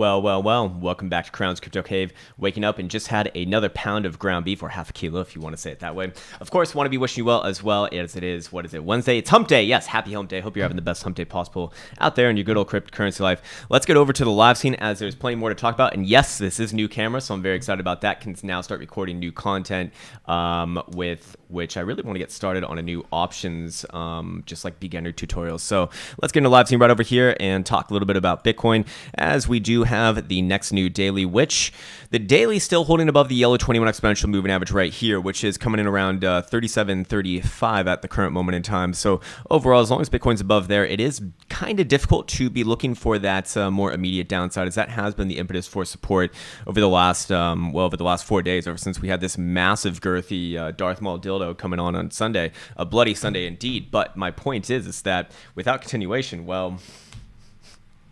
Well, well, well, welcome back to Krown's Crypto Cave. Waking up and just had another pound of ground beef, or half a kilo if you want to say it that way. Of course, want to be wishing you well as well as it is, what is it, Wednesday? It's hump day. Yes, happy hump day. Hope you're having the best hump day possible out there in your good old cryptocurrency life. Let's get over to the live scene as there's plenty more to talk about. And yes, this is new camera, so I'm very excited about that. Can now start recording new content um, with which I really want to get started on a new options, um, just like beginner tutorials. So let's get into live scene right over here and talk a little bit about Bitcoin as we do have the next new daily, which the daily still holding above the yellow 21 exponential moving average right here, which is coming in around uh, 37.35 at the current moment in time. So overall, as long as Bitcoin's above there, it is kind of difficult to be looking for that uh, more immediate downside, as that has been the impetus for support over the last, um, well, over the last four days, ever since we had this massive girthy uh, Darth Maul dildo coming on on Sunday, a bloody Sunday indeed. But my point is, is that without continuation, well,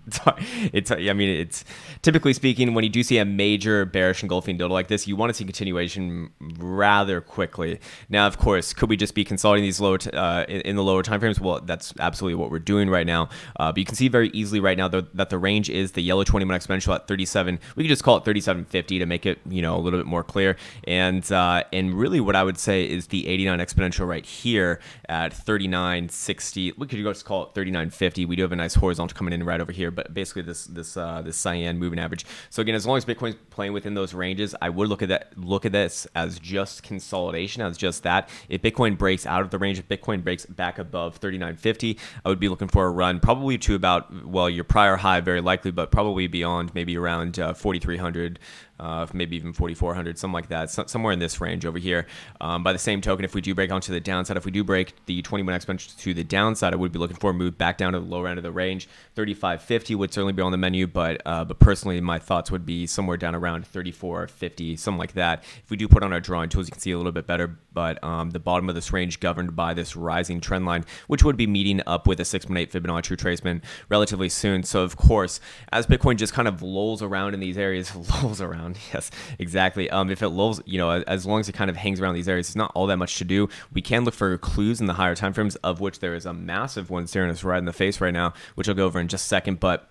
it's. It's I mean it's typically speaking when you do see a major bearish engulfing dildo like this, you want to see continuation rather quickly. Now, of course, could we just be consolidating these lower uh, in, the lower time frames? Well, that's absolutely what we're doing right now. Uh, but you can see very easily right now that, that the range is the yellow 21 exponential at 37. We could just call it 3750 to make it you know a little bit more clear. And uh, and really what I would say is the 89 exponential right here at 3960. We could just call it 3950. We do have a nice horizontal coming in right over here but basically this this uh, this cyan moving average. So again, as long as Bitcoin's playing within those ranges, I would look at that look at this as just consolidation, as just that. If Bitcoin breaks out of the range, if Bitcoin breaks back above 3950, I would be looking for a run probably to about well your prior high, very likely, but probably beyond maybe around uh, 4300 uh, maybe even 4,400, something like that, so, somewhere in this range over here. Um, by the same token, if we do break onto the downside, if we do break the 21 exponential to the downside, I would be looking for a move back down to the lower end of the range. 35.50 would certainly be on the menu, but uh, but personally, my thoughts would be somewhere down around 34.50, something like that. If we do put on our drawing tools, you can see a little bit better, but um, the bottom of this range governed by this rising trend line, which would be meeting up with a 6.8 Fibonacci retracement relatively soon. So of course, as Bitcoin just kind of lolls around in these areas, lolls around around. Yes, exactly. Um, if it lulls, you know, as long as it kind of hangs around these areas, it's not all that much to do. We can look for clues in the higher time frames, of which there is a massive one staring us right in the face right now, which I'll go over in just a second. But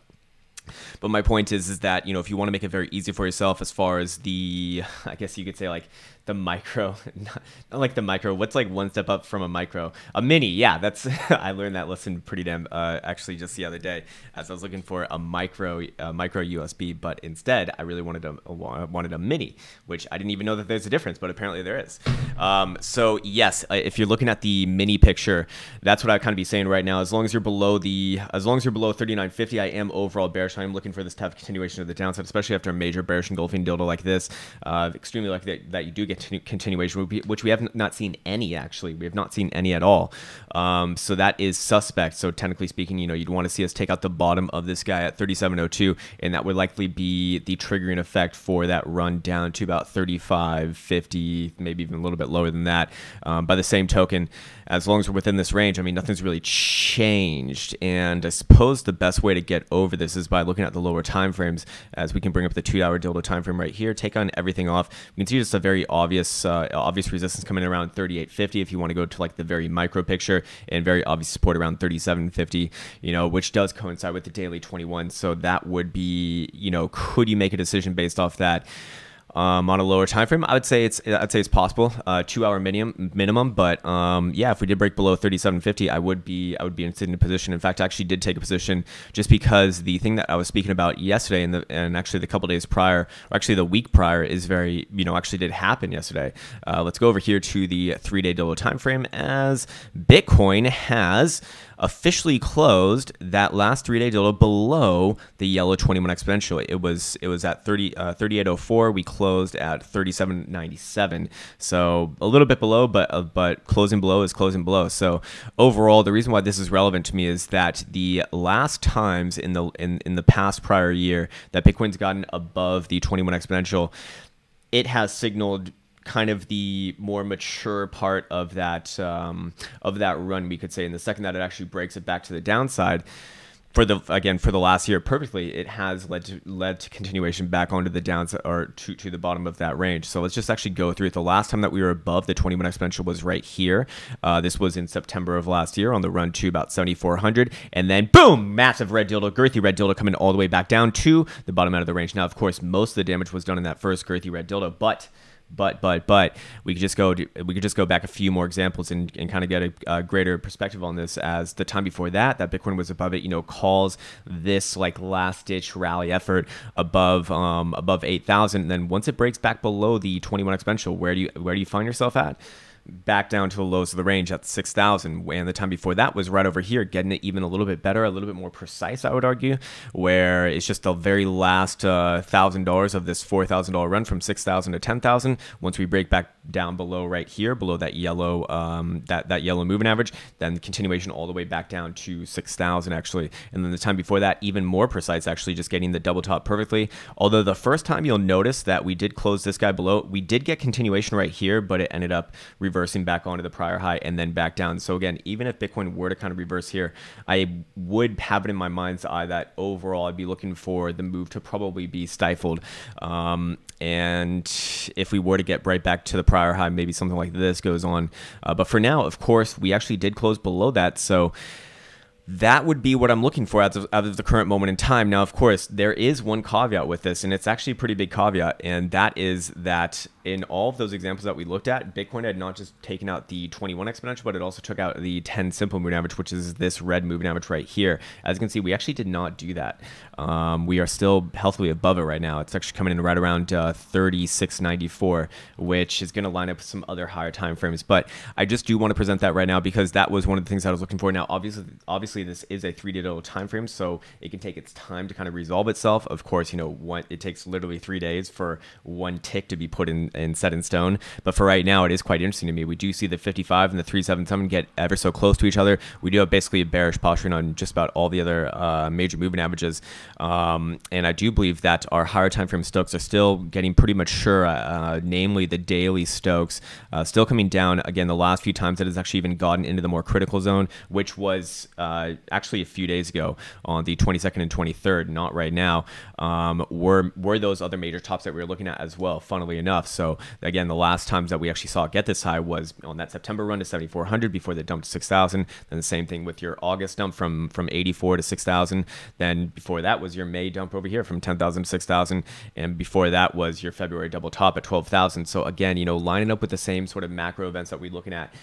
but my point is is that you know if you want to make it very easy for yourself as far as the i guess you could say like the micro, not, not, like the micro. What's like one step up from a micro? A mini. Yeah, that's I learned that lesson pretty damn uh, actually just the other day as I was looking for a micro a micro USB, but instead I really wanted a, a, wanted a mini, which I didn't even know that there's a difference, but apparently there is. Um, so yes, if you're looking at the mini picture, that's what I kind of be saying right now. As long as you're below the as long as you're below 39.50, I am overall bearish. I am looking for this of continuation of the downside, especially after a major bearish engulfing dildo like this. Uh, extremely likely that, that you do get continu continuation, which we have not seen any actually. We have not seen any at all. Um, so that is suspect. So technically speaking, you know, you'd want to see us take out the bottom of this guy at 3702, and that would likely be the triggering effect for that run down to about 35, 50, maybe even a little bit lower than that. Um, by the same token, as long as we're within this range, I mean, nothing's really changed. And I suppose the best way to get over this is by looking at the lower time frames, as we can bring up the two-hour dildo time frame right here, take on everything off. You can see just a very obvious, uh, obvious resistance coming in around 38.50 if you want to go to like the very micro picture, and very obvious support around 37.50. You know, which does coincide with the daily 21. So that would be, you know, could you make a decision based off that? Um, on a lower time frame. I would say it's I'd say it's possible, uh, two hour minimum minimum. But um, yeah, if we did break below 3750, I would be I would be interested in a position. In fact, I actually did take a position just because the thing that I was speaking about yesterday and the and actually the couple days prior, or actually the week prior, is very you know actually did happen yesterday. Uh, let's go over here to the three day double time frame as Bitcoin has officially closed that last three day dildo below the yellow 21 exponential. It was it was at 30 uh, 3804. We closed at 3797. So a little bit below, but uh, but closing below is closing below. So overall, the reason why this is relevant to me is that the last times in the in, in the past prior year that Bitcoin's gotten above the 21 exponential, it has signaled kind of the more mature part of that um, of that run, we could say. And the second that it actually breaks it back to the downside, for the again for the last year perfectly, it has led to led to continuation back onto the downside or to, to the bottom of that range. So let's just actually go through it. The last time that we were above the 21 exponential was right here. Uh, this was in September of last year on the run to about 7,400, and then boom, massive red dildo, girthy red dildo coming all the way back down to the bottom end of the range. Now, of course, most of the damage was done in that first girthy red dildo, but but but but we could just go to, we could just go back a few more examples and, and kind of get a, a, greater perspective on this as the time before that that bitcoin was above it you know calls this like last ditch rally effort above um above 8000 and then once it breaks back below the 21 exponential where do you where do you find yourself at back down to the lows of the range at 6,000. And the time before that was right over here, getting it even a little bit better, a little bit more precise, I would argue, where it's just the very last uh, $1,000 of this $4,000 run from 6,000 to 10,000. Once we break back down below right here, below that yellow, um, that, that yellow moving average, then continuation all the way back down to 6,000 actually. And then the time before that, even more precise, actually just getting the double top perfectly. Although the first time you'll notice that we did close this guy below, we did get continuation right here, but it ended up reversing reversing back onto the prior high and then back down. So again, even if Bitcoin were to kind of reverse here, I would have it in my mind's eye that overall I'd be looking for the move to probably be stifled. Um, and if we were to get right back to the prior high, maybe something like this goes on. Uh, but for now, of course, we actually did close below that. So that would be what I'm looking for out of, out of, the current moment in time. Now, of course, there is one caveat with this, and it's actually a pretty big caveat, and that is that in all of those examples that we looked at, Bitcoin had not just taken out the 21 exponential, but it also took out the 10 simple moving average, which is this red moving average right here. As you can see, we actually did not do that. Um, we are still healthily above it right now. It's actually coming in right around uh, 36.94, which is going to line up with some other higher time frames. But I just do want to present that right now because that was one of the things I was looking for. Now, obviously, obviously this is a three-day time frame, so it can take its time to kind of resolve itself. Of course, you know, it takes literally three days for one tick to be put in and set in stone. But for right now, it is quite interesting to me. We do see the 55 and the 377 get ever so close to each other. We do have basically a bearish posturing on just about all the other uh, major moving averages. Um, and I do believe that our higher time frame Stokes are still getting pretty mature, uh, namely the daily Stokes, uh, still coming down. Again, the last few times that has actually even gotten into the more critical zone, which was uh, actually a few days ago on the 22nd and 23rd, not right now, um, were, were those other major tops that we were looking at as well, funnily enough. So again, the last times that we actually saw it get this high was on that September run to 7,400 before they dumped to 6,000. Then the same thing with your August dump from from 84 to 6,000. Then before that was your May dump over here from 10,000 to 6,000, and before that was your February double top at 12,000. So again, you know, lining up with the same sort of macro events that we're looking at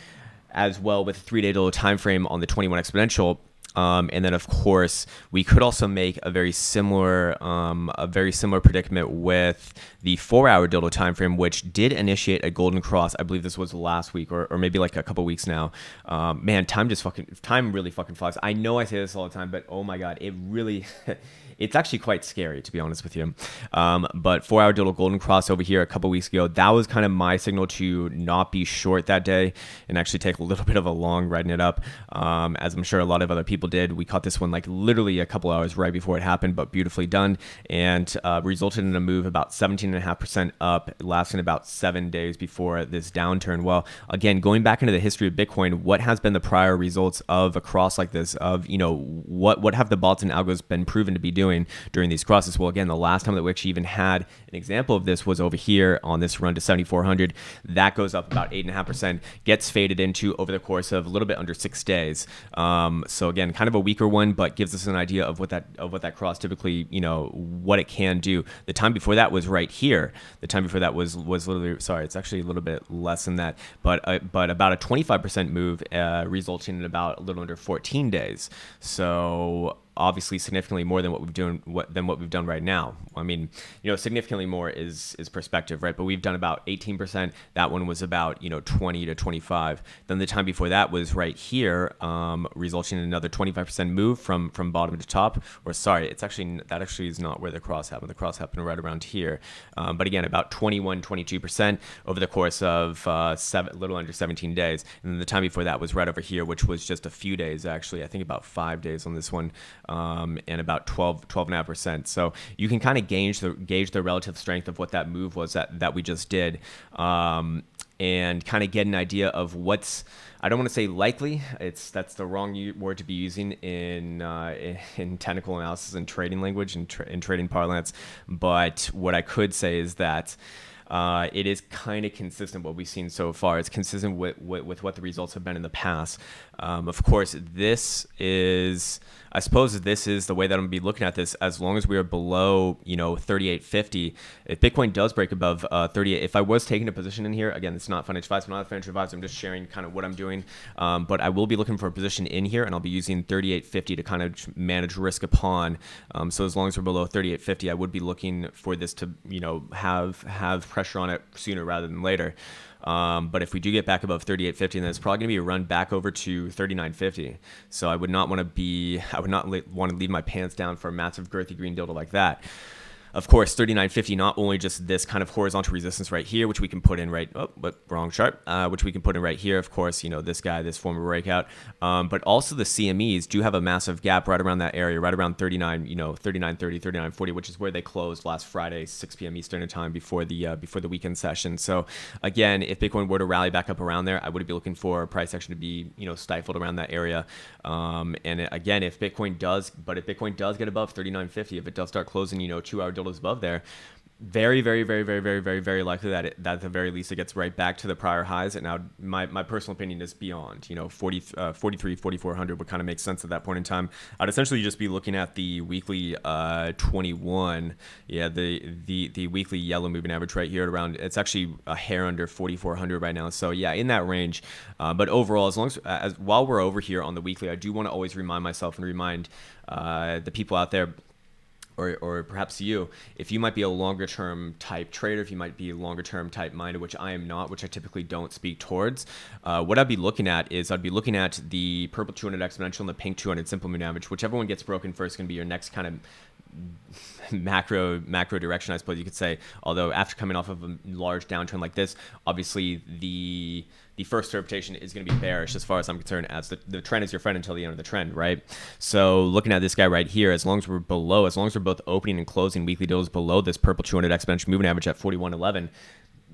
as well with three-day time frame on the 21 exponential um, and then, of course, we could also make a very similar, um, a very similar predicament with the four-hour dildo time frame, which did initiate a golden cross. I believe this was last week, or, or maybe like a couple weeks now. Um, man, time just fucking, time really fucking flies. I know I say this all the time, but oh my god, it really. it's actually quite scary to be honest with you. Um, but four hour dildo golden cross over here a couple weeks ago, that was kind of my signal to not be short that day and actually take a little bit of a long riding it up. Um, as I'm sure a lot of other people did, we caught this one like literally a couple hours right before it happened, but beautifully done and uh, resulted in a move about 17.5% up, lasting about seven days before this downturn. Well, again, going back into the history of Bitcoin, what has been the prior results of a cross like this? Of you know what what have the bots and algos been proven to be doing? Doing during these crosses. Well, again, the last time that we actually even had an example of this was over here on this run to 7,400. That goes up about 8.5%, gets faded into over the course of a little bit under six days. Um, so again, kind of a weaker one, but gives us an idea of what that of what that cross typically, you know, what it can do. The time before that was right here. The time before that was was literally sorry, it's actually a little bit less than that, but uh, but about a 25% move, uh, resulting in about a little under 14 days. So obviously significantly more than what we've done what, than what we've done right now. I mean, you know, significantly more is is perspective, right? But we've done about 18%. That one was about you know 20 to 25. Then the time before that was right here, um, resulting in another 25% move from from bottom to top. Or sorry, it's actually that actually is not where the cross happened. The cross happened right around here. Um, but again, about 21, 22% over the course of uh, seven, little under 17 days. And then the time before that was right over here, which was just a few days actually. I think about five days on this one um, and about 12, 12.5%. So you can kind of gauge the, gauge the relative strength of what that move was that, that we just did. Um, and kind of get an idea of what's I don't want to say likely. It's that's the wrong word to be using in uh, in technical analysis and trading language and tra- in trading parlance. But what I could say is that uh, it is kind of consistent what we've seen so far. It's consistent with, with, with, what the results have been in the past. Um, of course, this is, I suppose, this is the way that I'm gonna be looking at this. As long as we are below, you know, 3850, if Bitcoin does break above uh, 38, if I was taking a position in here, again, it's not financial advice, I'm not financial advisor. I'm just sharing kind of what I'm doing. Um, but I will be looking for a position in here, and I'll be using 3850 to kind of manage risk upon. Um, so as long as we're below 3850, I would be looking for this to, you know, have have pressure on it sooner rather than later. Um, but if we do get back above 38.50, then it's probably going to be a run back over to 39.50. So I would not want to be, I would not want to leave my pants down for a massive girthy green dildo like that of course, 3950, not only just this kind of horizontal resistance right here, which we can put in right, oh, but wrong chart, uh, which we can put in right here. Of course, you know, this guy, this former breakout, um, but also the CMEs do have a massive gap right around that area, right around 39, you know, 3930, 3940, which is where they closed last Friday, 6 p.m. Eastern time before the, uh, before the weekend session. So again, if Bitcoin were to rally back up around there, I would be looking for a price action to be, you know, stifled around that area. Um, and again, if Bitcoin does, but if Bitcoin does get above 3950, if it does start closing, you know, two hour above there, very, very, very, very, very, very, very likely that it, that at the very least it gets right back to the prior highs. And now my, my personal opinion is beyond, you know, 40, uh, 43, 4,400 would kind of make sense at that point in time. I'd essentially just be looking at the weekly uh, 21. Yeah, the, the, the weekly yellow moving average right here at around, it's actually a hair under 4,400 right now. So yeah, in that range. Uh, but overall, as long as, as, while we're over here on the weekly, I do want to always remind myself and remind uh, the people out there or, or perhaps you, if you might be a longer term type trader, if you might be a longer term type minded, which I am not, which I typically don't speak towards, uh, what I'd be looking at is I'd be looking at the purple 200 exponential and the pink 200 simple moving average. Whichever one gets broken first can be your next kind of macro macro direction, I suppose you could say. Although after coming off of a large downtrend like this, obviously the the first interpretation is going to be bearish as far as I'm concerned, as the, the trend is your friend until the end of the trend, right? So looking at this guy right here, as long as we're below, as long as we're both opening and closing weekly deals below this purple 200 exponential moving average at 4111,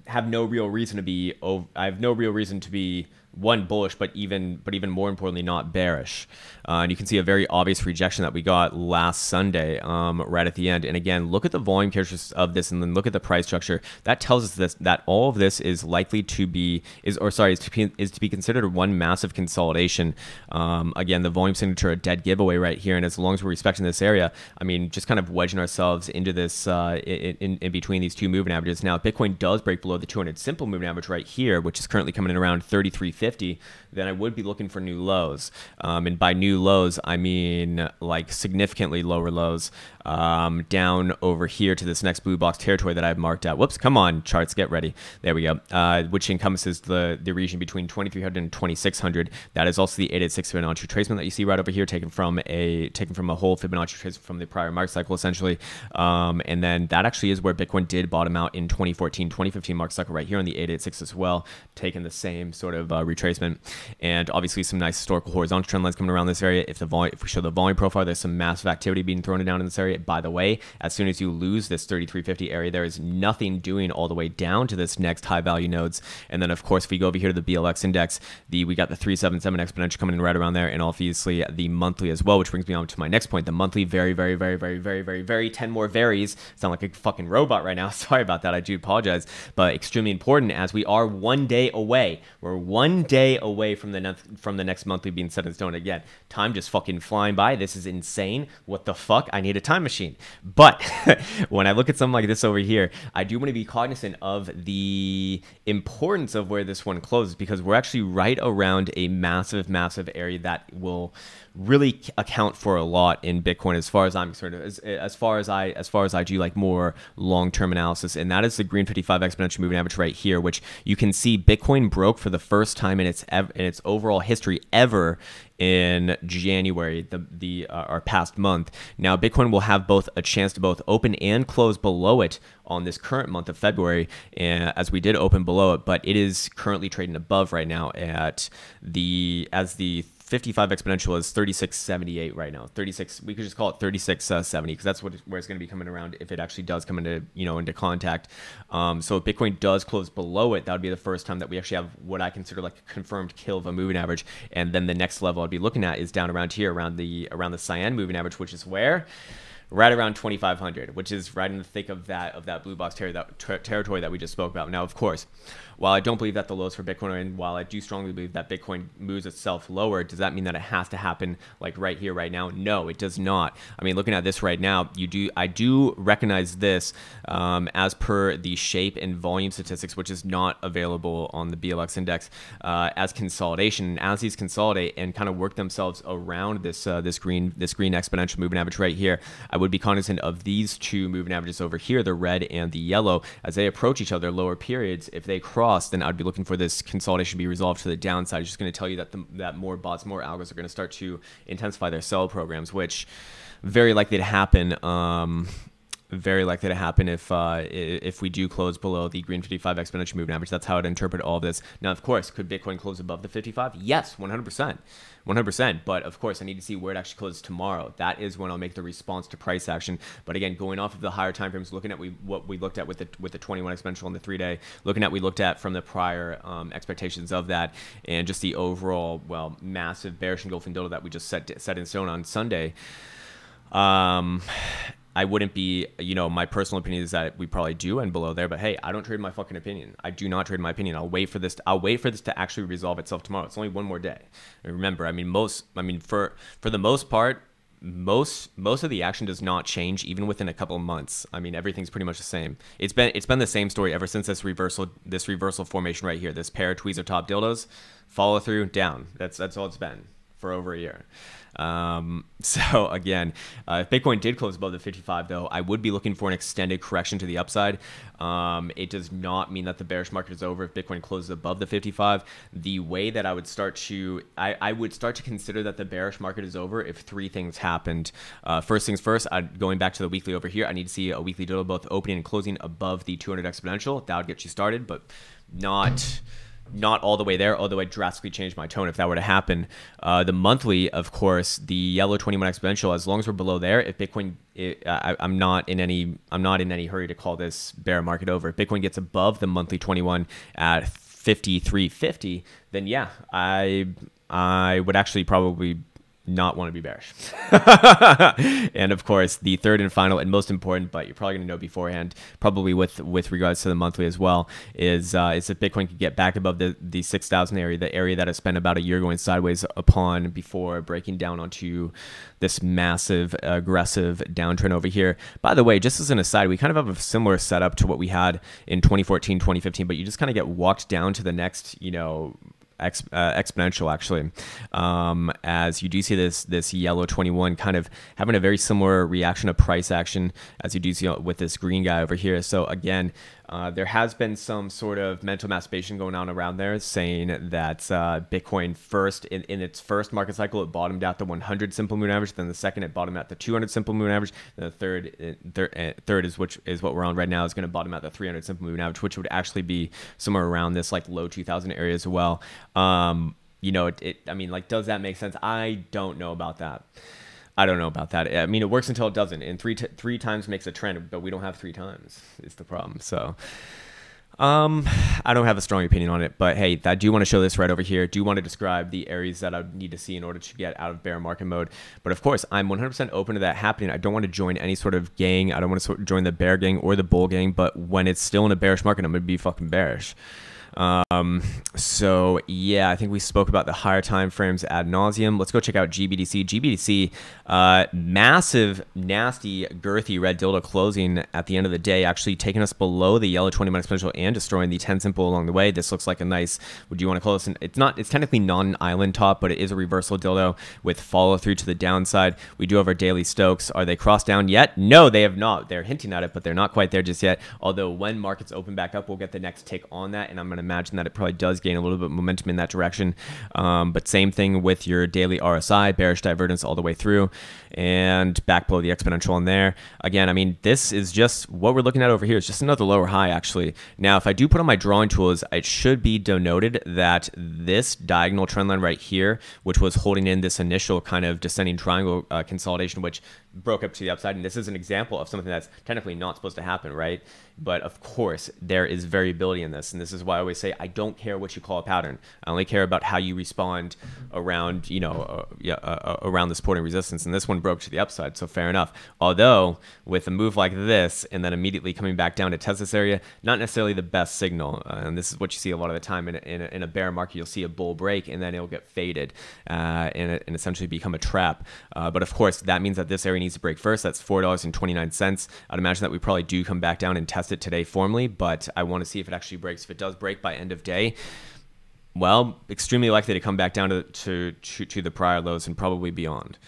have no real reason to be. I have no real reason to be one bullish, but even but even more importantly, not bearish. Uh, and you can see a very obvious rejection that we got last Sunday, um, right at the end. And again, look at the volume characteristics of this, and then look at the price structure. That tells us this that all of this is likely to be is or sorry is to be, is to be considered one massive consolidation. Um, again, the volume signature a dead giveaway right here, and as long as we're respecting this area, I mean, just kind of wedging ourselves into this uh, in, in, between these two moving averages. Now, Bitcoin does break below the 200 simple moving average right here, which is currently coming in around 33. 50, then I would be looking for new lows. Um, and by new lows, I mean like significantly lower lows um, down over here to this next blue box territory that I've marked out. Whoops, come on, charts, get ready. There we go. Uh, which encompasses the, the region between 2300 and 2600. That is also the 886 Fibonacci retracement that you see right over here, taken from a taken from a whole Fibonacci retracement from the prior market cycle, essentially. Um, and then that actually is where Bitcoin did bottom out in 2014, 2015 market cycle right here on the 886 as well, taking the same sort of uh, retracement. And obviously some nice historical horizontal trend lines coming around this area. If the volume, if we show the volume profile, there's some massive activity being thrown down in this area By the way, as soon as you lose this 3350 area, there is nothing doing all the way down to this next high value nodes. And then of course, if we go over here to the BLX index, the we got the 377 exponential coming in right around there, and obviously the monthly as well, which brings me on to my next point. The monthly very, very, very, very, very, very, very 10 more varies. Sound like a fucking robot right now. Sorry about that. I do apologize, but extremely important as we are one day away. We're one day away from the next from the next monthly being set in stone again. Time just fucking flying by. This is insane. What the fuck? I need a time time machine. But when I look at something like this over here, I do want to be cognizant of the importance of where this one closes because we're actually right around a massive, massive area that will really account for a lot in Bitcoin as far as I'm concerned. As, as far as I as far as I do like more long-term analysis, and that is the Green 55 exponential moving average right here, which you can see Bitcoin broke for the first time in its in its overall history ever in January, the the uh, our past month. Now Bitcoin will have both a chance to both open and close below it on this current month of February, uh, as we did open below it, but it is currently trading above right now at the as the 55 exponential is 3678 right now. 36. We could just call it 3670 because that's what where it's going to be coming around if it actually does come into you know into contact. Um, so if Bitcoin does close below it, that would be the first time that we actually have what I consider like a confirmed kill of a moving average. And then the next level I'd be looking at is down around here, around the around the cyan moving average, which is where right around 2500 which is right in the thick of that of that blue box ter- that ter- territory that we just spoke about now of course while I don't believe that the lows for Bitcoin in, while I do strongly believe that Bitcoin moves itself lower, does that mean that it has to happen like right here, right now? No, it does not. I mean, looking at this right now, you do I do recognize this um, as per the shape and volume statistics, which is not available on the BLX index uh, as consolidation. And as these consolidate and kind of work themselves around this uh, this green this green exponential moving average right here, I would be cognizant of these two moving averages over here, the red and the yellow, as they approach each other lower periods. If they cross then I'd be looking for this consolidation to be resolved to the downside. It's just going to tell you that the, that more bots, more algos are going to start to intensify their sell programs, which very likely to happen. Um, very likely to happen if uh, if we do close below the green 55 exponential moving average. That's how I'd interpret all of this. Now, of course, could Bitcoin close above the 55? Yes, 100%. 100%. But of course, I need to see where it actually closes tomorrow. That is when I'll make the response to price action. But again, going off of the higher time frames, looking at we, what we looked at with the with the 21 exponential and the three day, looking at we looked at from the prior um, expectations of that, and just the overall well massive bearish engulfing dildo that we just set set in stone on Sunday. Um, I wouldn't be, you know, my personal opinion is that we probably do and below there. But hey, I don't trade my fucking opinion. I do not trade my opinion. I'll wait for this. To, I'll wait for this to actually resolve itself tomorrow. It's only one more day. And remember, I mean, most, I mean, for for the most part, most most of the action does not change even within a couple of months. I mean, everything's pretty much the same. It's been it's been the same story ever since this reversal this reversal formation right here. This pair of tweezer top dildos, follow through down. That's that's all it's been for over a year. Um, so again, uh, if Bitcoin did close above the 55, though, I would be looking for an extended correction to the upside. Um, it does not mean that the bearish market is over if Bitcoin closes above the 55. The way that I would start to, I, I would start to consider that the bearish market is over if three things happened. Uh, first things first, I'd, going back to the weekly over here, I need to see a weekly doodle both opening and closing above the 200 exponential. That would get you started, but not not all the way there, although I drastically changed my tone if that were to happen. Uh, the monthly, of course, the yellow 21 exponential, as long as we're below there, if Bitcoin, it, I, am not in any, I'm not in any hurry to call this bear market over. If Bitcoin gets above the monthly 21 at 53.50, then yeah, I, I would actually probably not want to be bearish. and of course, the third and final and most important, but you're probably going to know beforehand, probably with with regards to the monthly as well, is uh, is if Bitcoin could get back above the the 6,000 area, the area that I spent about a year going sideways upon before breaking down onto this massive aggressive downtrend over here. By the way, just as an aside, we kind of have a similar setup to what we had in 2014, 2015, but you just kind of get walked down to the next, you know, uh, exponential actually, um, as you do see this this yellow 21 kind of having a very similar reaction to price action as you do see with this green guy over here. So again, uh, there has been some sort of mental masturbation going on around there saying that uh, Bitcoin first, in, in its first market cycle, it bottomed out the 100 simple moving average. Then the second, it bottomed out the 200 simple moving average. Then the third, uh, third, uh, third is which is what we're on right now is going to bottom out the 300 simple moving average, which would actually be somewhere around this like low 2000 area as well. Um, you know, it, it, I mean, like, does that make sense? I don't know about that. I don't know about that. I mean, it works until it doesn't. And three three times makes a trend, but we don't have three times. Is the problem. So. Um, I don't have a strong opinion on it, but hey, I do want to show this right over here. Do want to describe the areas that I need to see in order to get out of bear market mode. But of course, I'm 100% open to that happening. I don't want to join any sort of gang. I don't want to join the bear gang or the bull gang. But when it's still in a bearish market, I'm gonna be fucking bearish. Um, so yeah, I think we spoke about the higher time frames ad nauseum. Let's go check out GBTC. GBTC, uh, massive, nasty, girthy red dildo closing at the end of the day, actually taking us below the yellow 20 minute special and destroying the 10 simple along the way. This looks like a nice. Would you want to call this? An, it's not. It's technically not an island top, but it is a reversal dildo with follow through to the downside. We do have our daily Stokes. Are they crossed down yet? No, they have not. They're hinting at it, but they're not quite there just yet. Although when markets open back up, we'll get the next take on that, and I'm imagine that it probably does gain a little bit of momentum in that direction. Um, but same thing with your daily RSI, bearish divergence all the way through, and back below the exponential on there. Again, I mean, this is just what we're looking at over here. It's just another lower high, actually. Now, if I do put on my drawing tools, it should be denoted that this diagonal trend line right here, which was holding in this initial kind of descending triangle uh, consolidation, which broke up to the upside. And this is an example of something that's technically not supposed to happen, right? But of course, there is variability in this. And this is why I always say I don't care what you call a pattern. I only care about how you respond around, you know, uh, yeah, uh, uh around the supporting resistance. And this one broke to the upside. So fair enough. Although with a move like this and then immediately coming back down to test this area, not necessarily the best signal. Uh, and this is what you see a lot of the time in a, in a, in a bear market. You'll see a bull break and then it'll get faded uh, and, and essentially become a trap. Uh, but of course, that means that this area needs to break first. That's $4.29. I'd imagine that we probably do come back down and test it today formally, but I want to see if it actually breaks. If it does break by end of day, well, extremely likely to come back down to, to, to, to the prior lows and probably beyond.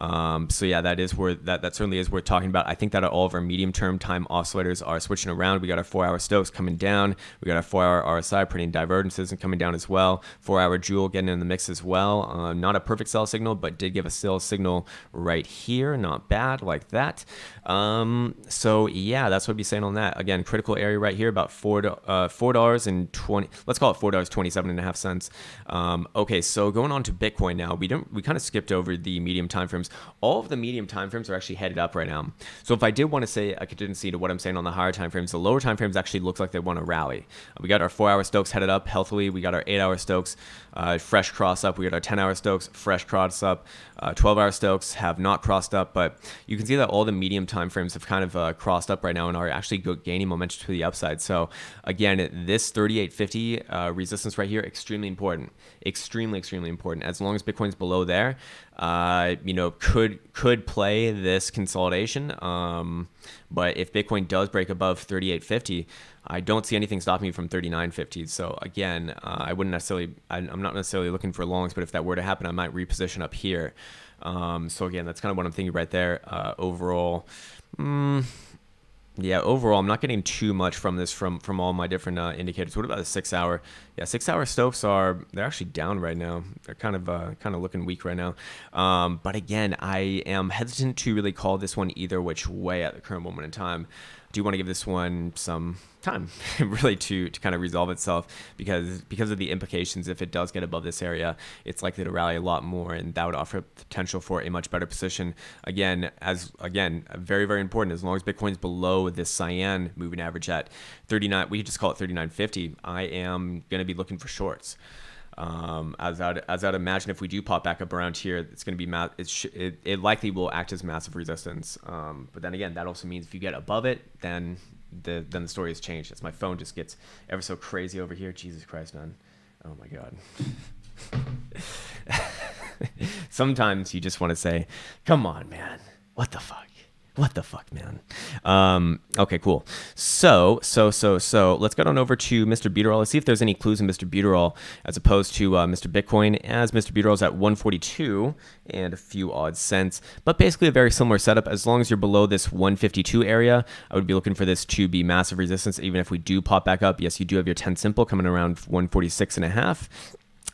Um, so yeah, that is where that, that certainly is worth talking about. I think that all of our medium term time oscillators are switching around. We got our four hour Stokes coming down. We got our four hour RSI printing divergences and coming down as well. Four hour Jewel getting in the mix as well. Uh, not a perfect sell signal, but did give a sell signal right here. Not bad like that. Um, so yeah, that's what I'd be saying on that. Again, critical area right here, about four uh, four dollars and twenty. Let's call it four dollars twenty seven and a half cents. Um, okay, so going on to Bitcoin now. We don't we kind of skipped over the medium time frames all of the medium time frames are actually headed up right now. So if I did want to say a contingency to what I'm saying on the higher time frames, the lower time frames actually looks like they want to rally. Uh, we got our four hour Stokes headed up healthily. We got our eight hour Stokes uh, fresh cross up. We got our 10 hour Stokes fresh cross up. Uh, 12 hour Stokes have not crossed up, but you can see that all the medium time frames have kind of uh, crossed up right now and are actually gaining momentum to the upside. So again, this 3850 uh, resistance right here, extremely important, extremely, extremely important. As long as Bitcoin's below there, uh, you know, could could play this consolidation. Um, but if Bitcoin does break above 3850, I don't see anything stopping me from 3950. So again, uh, I wouldn't necessarily, I, am not necessarily looking for longs, but if that were to happen, I might reposition up here. Um, so again, that's kind of what I'm thinking right there. Uh, overall, mm, yeah, overall, I'm not getting too much from this from from all my different uh, indicators. What about the six hour? Yeah, six hour Stokes are they're actually down right now. They're kind of uh, kind of looking weak right now. Um, but again, I am hesitant to really call this one either which way at the current moment in time do you want to give this one some time really to, to kind of resolve itself because because of the implications if it does get above this area it's likely to rally a lot more and that would offer potential for a much better position. Again as again very very important as long as bitcoin's below this cyan moving average at 39 we just call it 3950 i am going to be looking for shorts um, as I'd, as I'd imagine, if we do pop back up around here, it's going to be ma- it, sh- it, it, likely will act as massive resistance. Um, but then again, that also means if you get above it, then the then the story has changed. As my phone just gets ever so crazy over here. Jesus Christ, man! Oh my God. Sometimes you just want to say, "Come on, man! What the fuck?" What the fuck, man? Um, okay, cool. So, so, so, so, let's get on over to Mr. Buterin. Let's see if there's any clues in Mr. Buterin as opposed to uh, Mr. Bitcoin, as Mr. is at 142 and a few odd cents. But basically, a very similar setup. As long as you're below this 152 area, I would be looking for this to be massive resistance. Even if we do pop back up, yes, you do have your 10 simple coming around 146 and a half.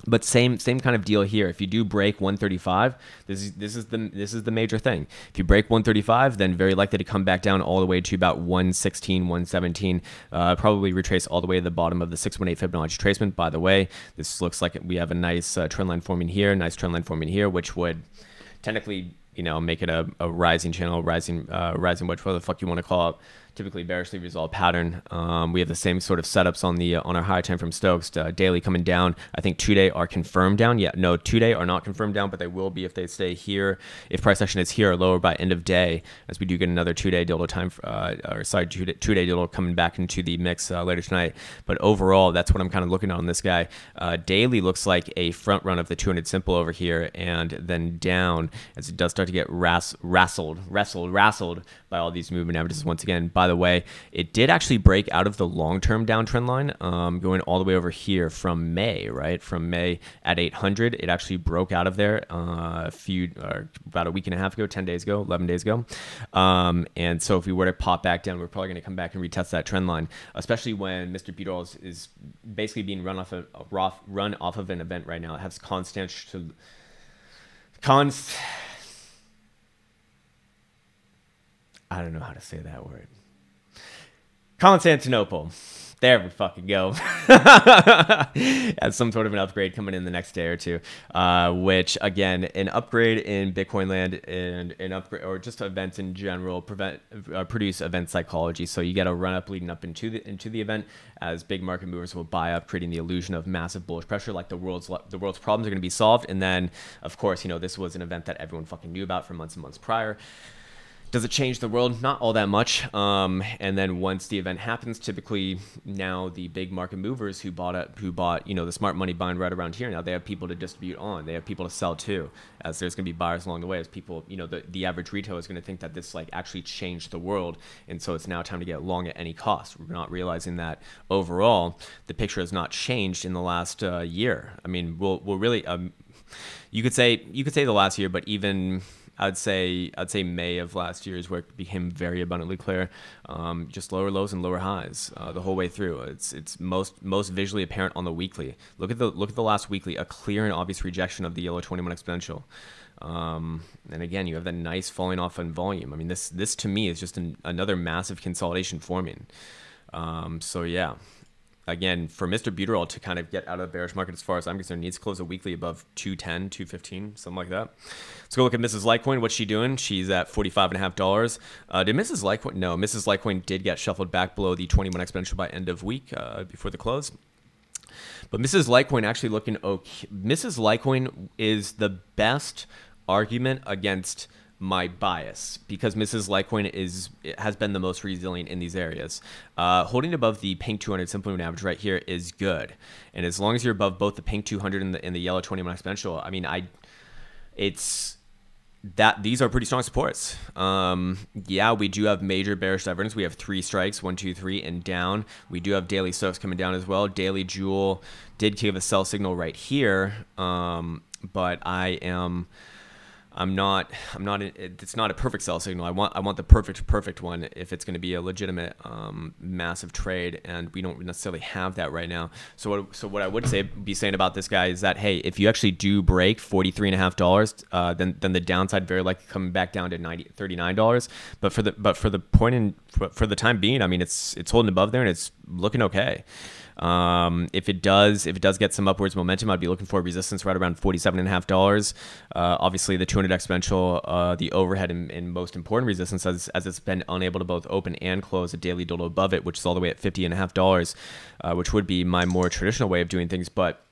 But same same kind of deal here. If you do break 135, this is this is the this is the major thing. If you break 135, then very likely to come back down all the way to about 116, 117. Uh, probably retrace all the way to the bottom of the 618 Fibonacci tracement. By the way, this looks like we have a nice uh, trend line forming here, nice trend line forming here, which would technically you know make it a, a rising channel, rising uh, rising wedge, whatever the fuck you want to call it typically bearishly resolved pattern. Um, we have the same sort of setups on the uh, on our high time from Stokes. Uh, daily coming down. I think two day are confirmed down. Yeah, no, two day are not confirmed down, but they will be if they stay here. If price action is here or lower by end of day, as we do get another two day dildo time, uh, or sorry, two day, two day dildo coming back into the mix uh, later tonight. But overall, that's what I'm kind of looking at on this guy. Uh, daily looks like a front run of the 200 simple over here, and then down as it does start to get ras- wrestled, wrestled, wrestled by all these movement averages once again. By the way, it did actually break out of the long-term downtrend line, um, going all the way over here from May, right? From May at 800, it actually broke out of there uh, a few, or about a week and a half ago, 10 days ago, 11 days ago. Um, and so if we were to pop back down, we're probably going to come back and retest that trend line, especially when Mr. Buterin is, is basically being run off of run off of an event right now. It has constant to cons. I don't know how to say that word. Constantinople. There we fucking go. As some sort of an upgrade coming in the next day or two, uh, which again, an upgrade in Bitcoin land and an upgrade or just events in general prevent uh, produce event psychology. So you get a run up leading up into the into the event as big market movers will buy up, creating the illusion of massive bullish pressure, like the world's the world's problems are going to be solved. And then, of course, you know this was an event that everyone fucking knew about for months and months prior. Does it change the world? Not all that much. Um, and then once the event happens, typically now the big market movers who bought it, who bought you know the smart money buying right around here now they have people to distribute on. They have people to sell to, as there's going to be buyers along the way. As people, you know, the the average retailer is going to think that this like actually changed the world, and so it's now time to get long at any cost. We're not realizing that overall the picture has not changed in the last uh, year. I mean, we'll we'll really um, you could say you could say the last year, but even I'd say I'd say May of last year is where it became very abundantly clear. Um, just lower lows and lower highs uh, the whole way through. It's it's most most visually apparent on the weekly. Look at the look at the last weekly, a clear and obvious rejection of the yellow 21 exponential. Um, and again, you have that nice falling off in volume. I mean, this this to me is just an, another massive consolidation forming. Um, so yeah, again, for Mr. Buterin to kind of get out of the bearish market as far as I'm concerned, needs to close a weekly above 210, 215, something like that. Let's go look at Mrs. Litecoin. What's she doing? She's at $45.5. Uh, did Mrs. Litecoin? No, Mrs. Litecoin did get shuffled back below the 21 exponential by end of week uh, before the close. But Mrs. Litecoin actually looking okay. Mrs. Litecoin is the best argument against – my bias because Mrs. Litecoin is has been the most resilient in these areas. Uh, holding above the pink 200 simple moving average right here is good, and as long as you're above both the pink 200 and the, and the yellow 21 exponential, I mean, I it's that these are pretty strong supports. Um, yeah, we do have major bearish divergence. We have three strikes, one, two, three, and down. We do have daily Stokes coming down as well. Daily Jewel did give a sell signal right here, um, but I am I'm not I'm not it's not a perfect sell signal. I want I want the perfect perfect one if it's going to be a legitimate um, massive trade, and we don't necessarily have that right now. So what so what I would say be saying about this guy is that hey, if you actually do break forty three and a half dollars, uh, then then the downside very likely coming back down to 90 39 dollars. But for the but for the point in for, for the time being, I mean it's it's holding above there and it's looking okay. Um, if it does, if it does get some upwards momentum, I'd be looking for resistance right around forty-seven and a half dollars. Uh, obviously, the 200 exponential, uh, the overhead and, and, most important resistance, as, as it's been unable to both open and close a daily dodo above it, which is all the way at fifty and a half dollars, uh, which would be my more traditional way of doing things, but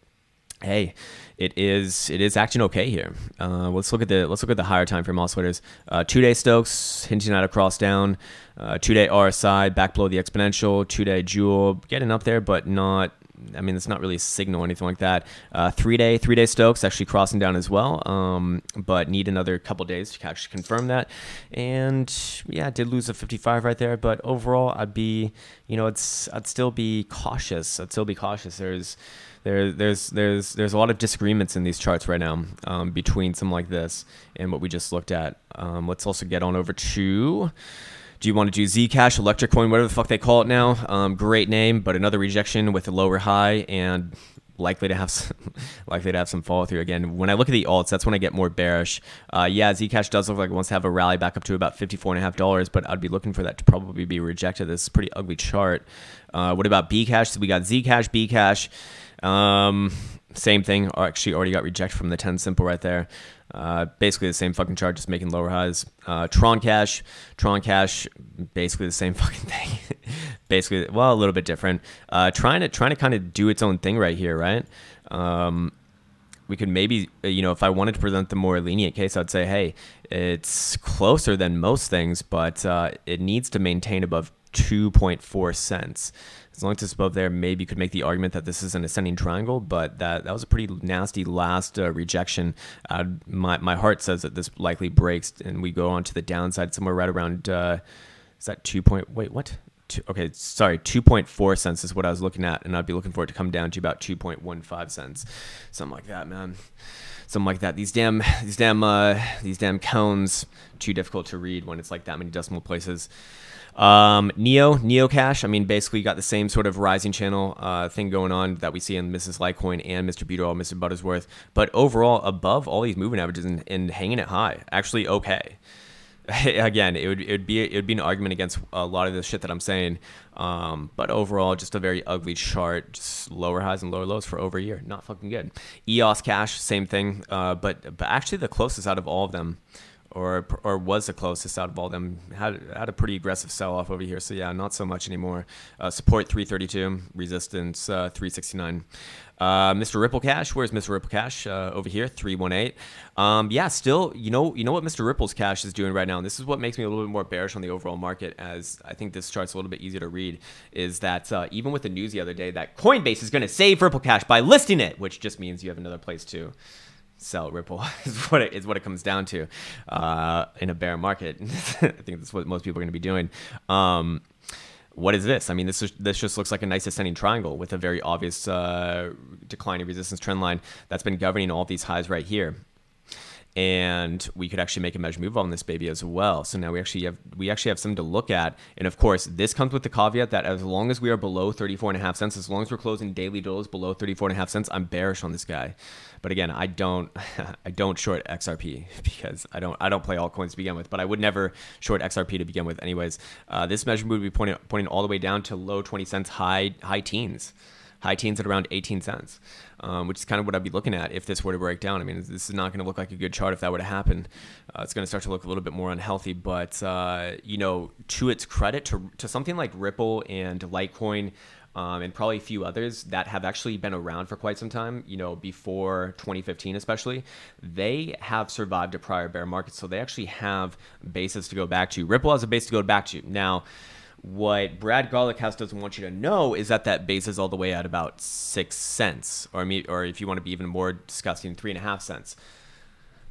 hey, it is it is acting okay here. Uh, let's look at the let's look at the higher time frame oscillators. Uh, two day Stokes hinting at a cross down. Uh, two day RSI back below the exponential. Two day Jewel getting up there, but not. I mean, it's not really a signal or anything like that. Uh, three day, three day Stokes actually crossing down as well, um, but need another couple days to actually confirm that. And yeah, did lose a 55 right there, but overall, I'd be, you know, it's I'd still be cautious. I'd still be cautious. There's there, there's there's there's a lot of disagreements in these charts right now um, between something like this and what we just looked at. Um, let's also get on over to. Do you want to do Zcash, Electric Coin, whatever the fuck they call it now? Um, great name, but another rejection with a lower high and likely to have some, likely to have some follow through again. When I look at the alts, that's when I get more bearish. Uh, yeah, Zcash does look like it wants to have a rally back up to about fifty four and a half dollars, but I'd be looking for that to probably be rejected. This is pretty ugly chart. Uh, what about Bcash? So we got Zcash, Bcash. Um, same thing. Actually, already got rejected from the 10 simple right there. Uh, basically the same fucking chart, just making lower highs. Uh, Tron Cash, Tron Cash, basically the same fucking thing. basically, well, a little bit different. Uh, trying to trying to kind of do its own thing right here, right? Um, we could maybe, you know, if I wanted to present the more lenient case, I'd say, hey, it's closer than most things, but uh, it needs to maintain above 2.4 cents as long as it's above there, maybe you could make the argument that this is an ascending triangle, but that, that was a pretty nasty last uh, rejection. Uh, my, my heart says that this likely breaks and we go on to the downside somewhere right around uh, Is that two point? Wait, what? Okay, sorry, two point four cents is what I was looking at, and I'd be looking for it to come down to about two point one five cents, something like that, man. Something like that. These damn, these damn, uh, these damn cones too difficult to read when it's like that many decimal places. Um, Neo, Neo Cash. I mean, basically, got the same sort of rising channel uh, thing going on that we see in Mrs. Litecoin and Mr. Buterin, Mr. Buttersworth. But overall, above all these moving averages and, and hanging it high, actually okay. Again, it would it would be it would be an argument against a lot of the shit that I'm saying. Um, but overall, just a very ugly chart, just lower highs and lower lows for over a year. Not fucking good. EOS Cash, same thing. Uh, but but actually, the closest out of all of them or or was the closest out of all them. Had had a pretty aggressive sell off over here. So yeah, not so much anymore. Uh, support 332, resistance uh, 369. Uh, Mr. Ripple Cash, where's Mr. Ripple Cash? Uh, over here, 318. Um, yeah, still, you know, you know what Mr. Ripple's cash is doing right now, and this is what makes me a little bit more bearish on the overall market. As I think this chart's a little bit easier to read, is that uh, even with the news the other day that Coinbase is going to save Ripple Cash by listing it, which just means you have another place to sell Ripple is what it is what it comes down to uh, in a bear market. I think that's what most people are going to be doing. Um, what is this? I mean, this is, this just looks like a nice ascending triangle with a very obvious uh, declining resistance trend line that's been governing all these highs right here and we could actually make a measure move on this baby as well. So now we actually have we actually have something to look at. And of course, this comes with the caveat that as long as we are below 34 and a half cents, as long as we're closing daily lows below 34 and a half cents, I'm bearish on this guy. But again, I don't I don't short XRP because I don't I don't play altcoins to begin with. But I would never short XRP to begin with, anyways. Uh, this measure would be pointing pointing all the way down to low 20 cents, high high teens high teens at around 18 cents, um, which is kind of what I'd be looking at if this were to break down. I mean, this is not going to look like a good chart if that were to happen. Uh, it's going to start to look a little bit more unhealthy. But, uh, you know, to its credit, to, to something like Ripple and Litecoin, um, and probably a few others that have actually been around for quite some time, you know, before 2015 especially, they have survived a prior bear market. So they actually have bases to go back to. Ripple has a base to go back to. Now, what Brad Garlinghouse doesn't want you to know is that that base is all the way at about six cents, or me or if you want to be even more disgusting, three and a half cents.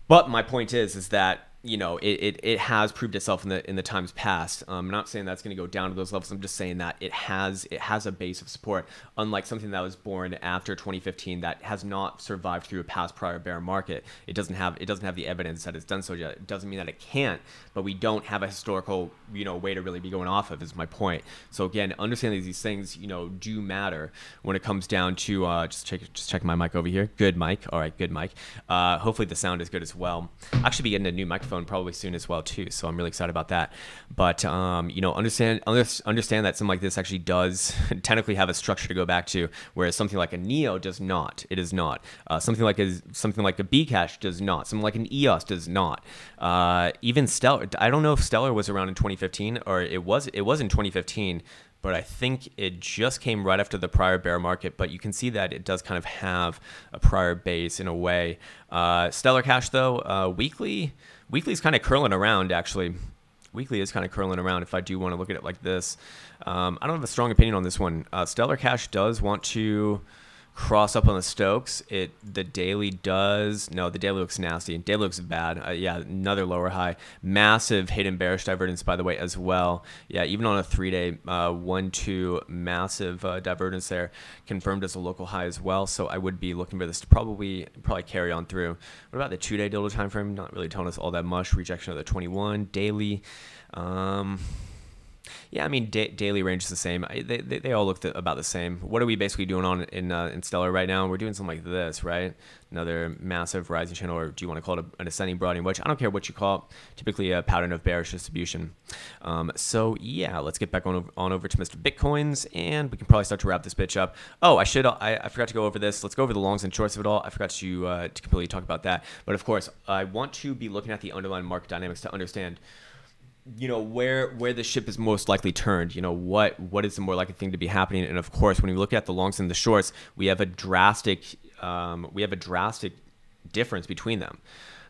But my point is, is that you know, it, it, it has proved itself in the in the times past. Um, I'm not saying that's going to go down to those levels. I'm just saying that it has it has a base of support, unlike something that was born after 2015 that has not survived through a past prior bear market. It doesn't have it doesn't have the evidence that it's done so yet. It doesn't mean that it can't, but we don't have a historical you know way to really be going off of. Is my point. So again, understanding these things you know do matter when it comes down to uh, just check just check my mic over here. Good mic. All right, good mic. Uh, hopefully the sound is good as well. I actually be getting a new microphone microphone probably soon as well too. So I'm really excited about that. But um, you know, understand understand that something like this actually does technically have a structure to go back to, whereas something like a Neo does not. It is not. Uh, something like a something like a Bcash does not. Something like an EOS does not. Uh, even Stellar. I don't know if Stellar was around in 2015 or it was it was in 2015 but I think it just came right after the prior bear market. But you can see that it does kind of have a prior base in a way. Uh, Stellar Cash, though, uh, weekly, weekly is kind of curling around actually. Weekly is kind of curling around if I do want to look at it like this. Um, I don't have a strong opinion on this one. Uh, Stellar Cash does want to cross up on the Stochs. It the daily does no, the daily looks nasty. Daily looks bad. Uh, yeah, another lower high. Massive hidden bearish divergence by the way as well. Yeah, even on a three day uh, one two massive uh, divergence there confirmed as a local high as well. So I would be looking for this to probably probably carry on through. What about the two day dildo time frame? Not really telling us all that much. Rejection of the 21 daily. Um, yeah, I mean, da- daily range is the same. I, they, they, they all look the, about the same. What are we basically doing on in uh, in Stellar right now? We're doing something like this, right? Another massive rising channel, or do you want to call it an ascending broadening wedge? I don't care what you call it. Typically a pattern of bearish distribution. Um, so yeah, let's get back on over, on over to Mr. Bitcoins, and we can probably start to wrap this bitch up. Oh, I should I, I forgot to go over this. Let's go over the longs and shorts of it all. I forgot to uh, to completely talk about that. But of course, I want to be looking at the underlying market dynamics to understand you know where where the ship is most likely turned you know what what is the more likely thing to be happening? And of course when we look at the longs and the shorts we have a drastic um, we have a drastic difference between them.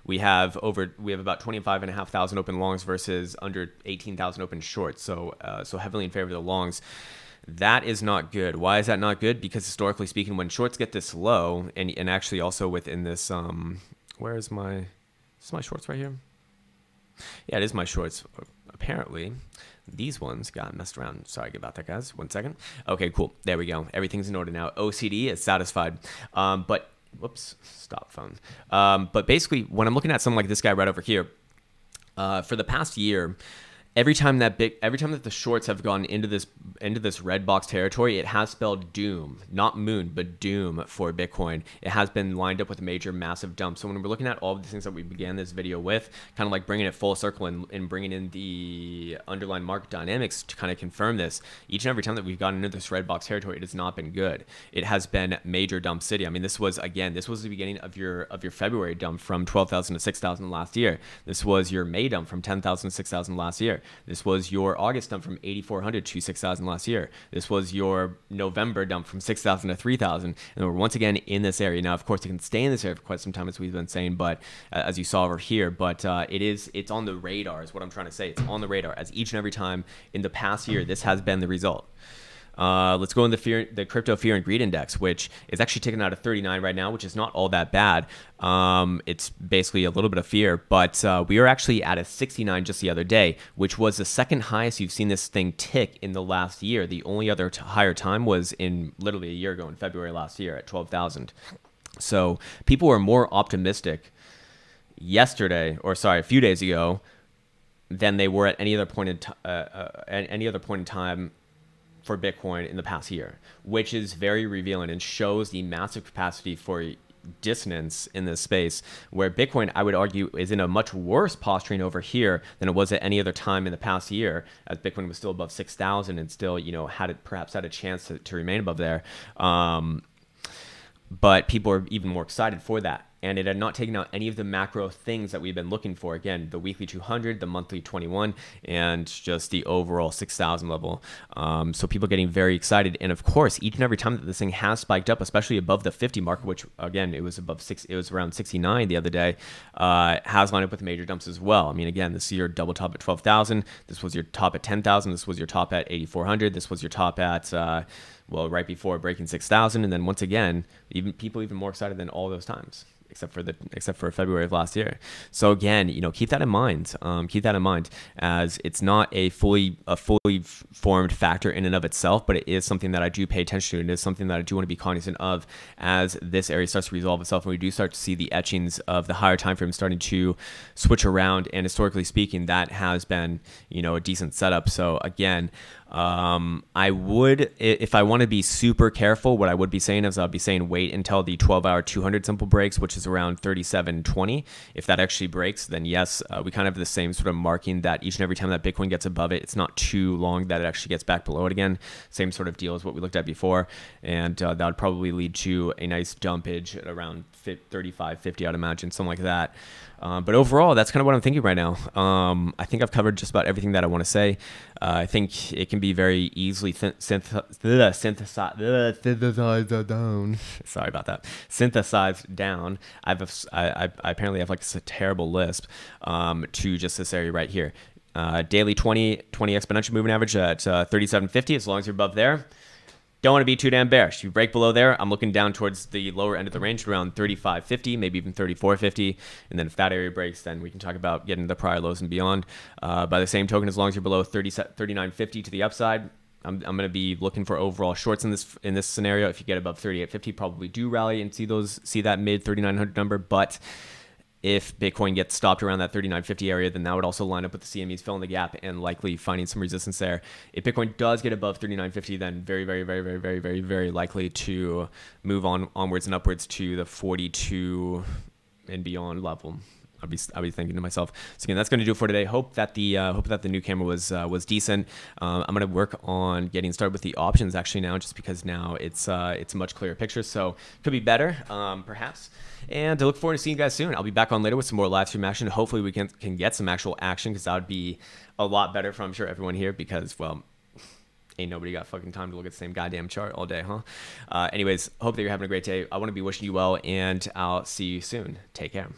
We have over we have about 25 and a half thousand open longs versus under 18,000 open shorts. So uh, so heavily in favor of the longs. That is not good. Why is that not good? Because historically speaking when shorts get this low and and actually also within this um where is my is my shorts right here yeah, it is my shorts. apparently these ones got messed around. Sorry about that, guys. One second. Okay, cool. There we go. Everything's in order now. OCD is satisfied. Um, but whoops, stop phone. Um, but basically, when I'm looking at something like this guy right over here, uh, for the past year, every time that big every time that the shorts have gone into this into this red box territory it has spelled doom not moon but doom for bitcoin. It has been lined up with a major massive dump so when we're looking at all of the things that we began this video with kind of like bringing it full circle and, and bringing in the underlying market dynamics to kind of confirm this each and every time that we've gotten into this red box territory it has not been good. It has been major dump city. I mean this was again this was the beginning of your of your february dump from 12000 to 6000 last year. This was your may dump from 10000 to 6000 last year this was your August dump from 8,400 to 6,000 last year. This was your November dump from 6,000 to 3,000. And we're once again in this area. Now, of course, it can stay in this area for quite some time, as we've been saying, but uh, as you saw over here, but uh, it is, it's on the radar, is what I'm trying to say. It's on the radar as each and every time in the past year, this has been the result. Uh, let's go in the fear, the crypto fear and greed index, which is actually taken out of 39 right now, which is not all that bad. Um, it's basically a little bit of fear, but uh, we are actually at a 69 just the other day, which was the second highest you've seen this thing tick in the last year. The only other higher time was in literally a year ago in February last year at 12,000. So people were more optimistic yesterday, or sorry, a few days ago, than they were at any other point in t- uh, uh, any other point in time for Bitcoin in the past year, which is very revealing and shows the massive capacity for dissonance in this space where Bitcoin, I would argue, is in a much worse posturing over here than it was at any other time in the past year, as Bitcoin was still above 6,000 and still, you know, had it perhaps had a chance to, to remain above there. Um, but people are even more excited for that and it had not taken out any of the macro things that we've been looking for. Again, the weekly 200, the monthly 21, and just the overall 6,000 level. Um, so people getting very excited, and of course, each and every time that this thing has spiked up, especially above the 50 mark, which again it was above six, it was around 69 the other day, uh, has lined up with major dumps as well. I mean, again, this is your double top at 12,000. This was your top at 10,000. This was your top at 8,400. This was your top at uh, well, right before breaking 6,000, and then once again, even people even more excited than all those times except for the except for February of last year. So again, you know, keep that in mind. Um, keep that in mind as it's not a fully a fully formed factor in and of itself, but it is something that I do pay attention to, and it is something that I do want to be cognizant of as this area starts to resolve itself, and we do start to see the etchings of the higher time frame starting to switch around. And historically speaking, that has been you know a decent setup. So again. Um, I would, if I want to be super careful, what I would be saying is I'd be saying wait until the 12 hour 200 simple breaks, which is around 37.20. If that actually breaks, then yes, uh, we kind of have the same sort of marking that each and every time that Bitcoin gets above it, it's not too long that it actually gets back below it again. Same sort of deal as what we looked at before. And uh, that would probably lead to a nice dumpage at around 35, 50, I'd imagine, something like that. Uh, but overall, that's kind of what I'm thinking right now. Um, I think I've covered just about everything that I want to say. Uh, I think it can be very easily th- synth- synthesized down. Sorry about that. Synthesized down. I've I, I apparently have like a terrible lisp um, to just this area right here. Uh, daily 20 20 exponential moving average at uh, 3750 as long as you're above there don't want to be too damn bearish. If you break below there, I'm looking down towards the lower end of the range, around 35.50, maybe even 34.50. And then if that area breaks, then we can talk about getting the prior lows and beyond. Uh, by the same token, as long as you're below 30, 39.50 to the upside, I'm, I'm going to be looking for overall shorts in this in this scenario. If you get above 38.50, probably do rally and see those see that mid 3900 number, but if Bitcoin gets stopped around that 3950 area, then that would also line up with the CMEs filling the gap and likely finding some resistance there. If Bitcoin does get above 3950, then very, very, very, very, very, very, very likely to move on onwards and upwards to the 42 and beyond level. I'll be I'll be thinking to myself. So again, that's going to do it for today. Hope that the uh, hope that the new camera was uh, was decent. Um, I'm going to work on getting started with the options actually now, just because now it's uh, it's a much clearer picture. So could be better, um, perhaps. And I look forward to seeing you guys soon. I'll be back on later with some more live stream action. Hopefully, we can can get some actual action because that would be a lot better for I'm sure everyone here because well. Ain't nobody got fucking time to look at the same goddamn chart all day, huh? Uh, anyways, hope that you're having a great day. I want to be wishing you well, and I'll see you soon. Take care.